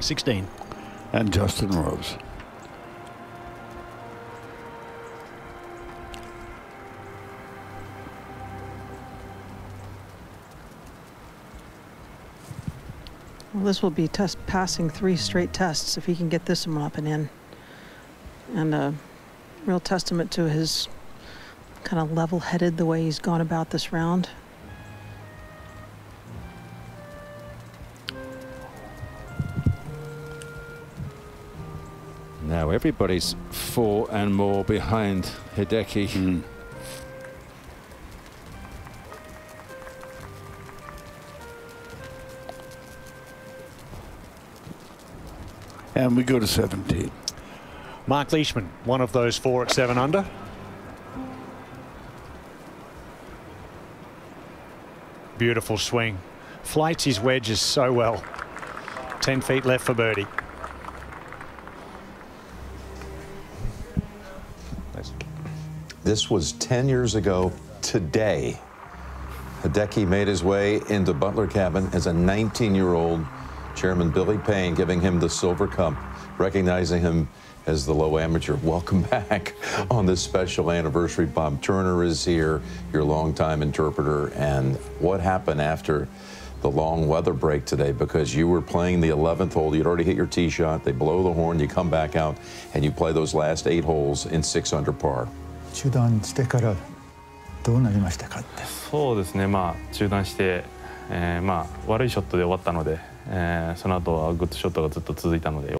16. And Justin Rose. Well, this will be test passing three straight tests if he can get this one up and in. And a real testament to his kind of level-headed the way he's gone about this round. Now everybody's four and more behind Hideki. Mm. And we go to 17. Marc Leishman, one of those four at seven under. Beautiful swing. Flights his wedges so well. 10 feet left for birdie. This was 10 years ago today. Hideki made his way into Butler Cabin as a 19-year-old. Chairman Billy Payne giving him the Silver Cup, recognizing him as the low amateur. Welcome back on this special anniversary. Bob Turner is here, your longtime interpreter. And what happened after the long weather break today? Because you were playing the 11th hole, you'd already hit your tee shot. They blow the horn, you come back out, and you play those last eight holes in six under par. 中断してからどうなりましたかってそうですね、まあ、中断して、えーまあ、悪いショットで終わったので、えーその後はグッドショットがずっと続いたので